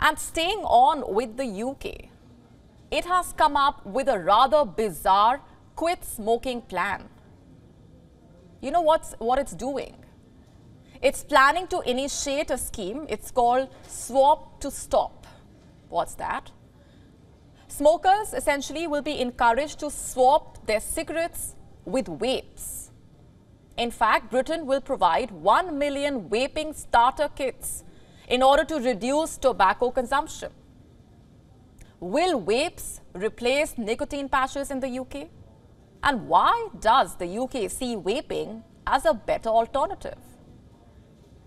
And staying on with the UK, it has come up with a rather bizarre quit smoking plan. You know what's, what it's doing? It's planning to initiate a scheme. It's called Swap to Stop. What's that? Smokers essentially will be encouraged to swap their cigarettes with vapes. In fact, Britain will provide 1 million vaping starter kits in order to reduce tobacco consumption. Will vapes replace nicotine patches in the UK? And why does the UK see vaping as a better alternative?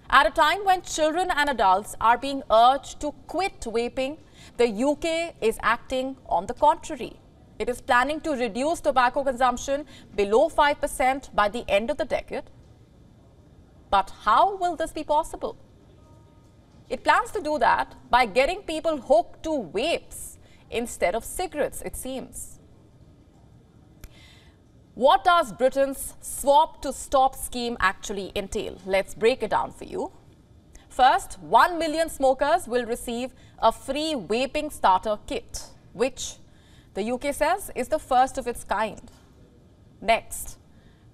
At a time when children and adults are being urged to quit vaping, the UK is acting on the contrary. It is planning to reduce tobacco consumption below 5% by the end of the decade. But how will this be possible? It plans to do that by getting people hooked to vapes instead of cigarettes, it seems. What does Britain's swap to stop scheme actually entail? Let's break it down for you. First, 1 million smokers will receive a free vaping starter kit, which the UK says is the first of its kind. Next,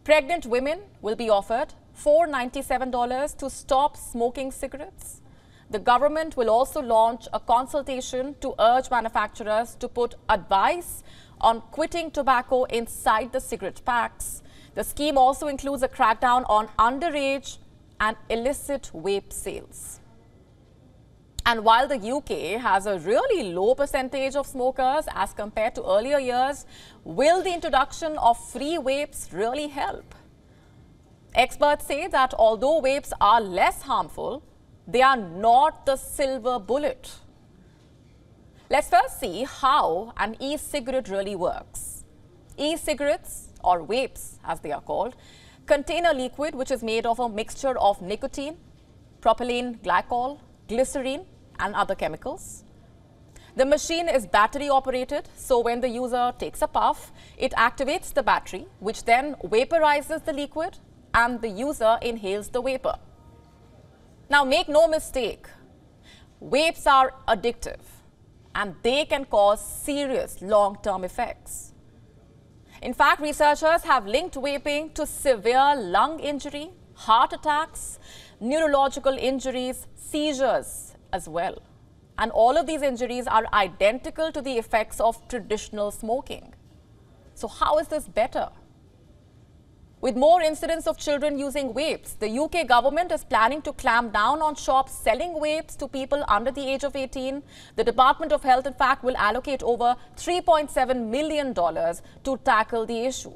pregnant women will be offered $497 to stop smoking cigarettes. The government will also launch a consultation to urge manufacturers to put advice on quitting tobacco inside the cigarette packs. The scheme also includes a crackdown on underage and illicit vape sales. And while the UK has a really low percentage of smokers as compared to earlier years, will the introduction of free vapes really help? Experts say that although vapes are less harmful, they are not the silver bullet. Let's first see how an e-cigarette really works. E-cigarettes, or vapes as they are called, contain a liquid which is made of a mixture of nicotine, propylene glycol, glycerine and other chemicals. The machine is battery operated, so when the user takes a puff, it activates the battery, which then vaporizes the liquid and the user inhales the vapor. Now, make no mistake, vapes are addictive and they can cause serious long-term effects. In fact, researchers have linked vaping to severe lung injury, heart attacks, neurological injuries, seizures as well. And all of these injuries are identical to the effects of traditional smoking. So how is this better? With more incidents of children using vapes, the UK government is planning to clamp down on shops selling vapes to people under the age of 18. The Department of Health, in fact, will allocate over $3.7 million to tackle the issue.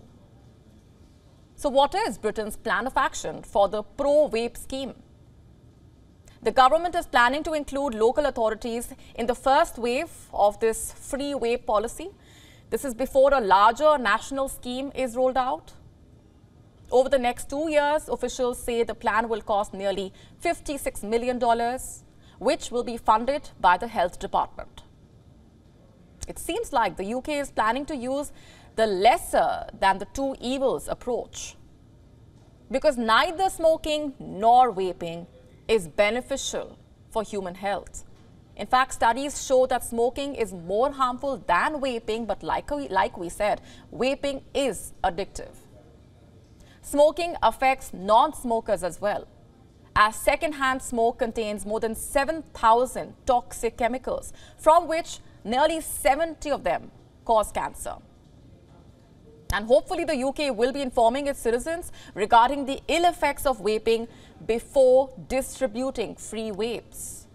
So what is Britain's plan of action for the pro-vape scheme? The government is planning to include local authorities in the first wave of this free vape policy. This is before a larger national scheme is rolled out. Over the next two years, officials say the plan will cost nearly $56 million, which will be funded by the health department. It seems like the UK is planning to use the lesser than the two evils approach because neither smoking nor vaping is beneficial for human health. In fact, studies show that smoking is more harmful than vaping, but like we, like we said, vaping is addictive. Smoking affects non-smokers as well, as second-hand smoke contains more than 7,000 toxic chemicals, from which nearly 70 of them cause cancer. And hopefully the UK will be informing its citizens regarding the ill effects of vaping before distributing free vapes.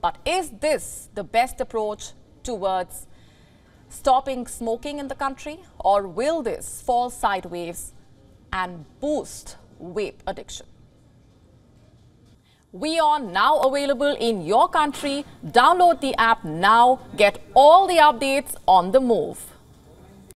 But is this the best approach towards stopping smoking in the country or will this fall sideways and boost vape addiction. WION now available in your country. Download the app now. Get all the updates on the move.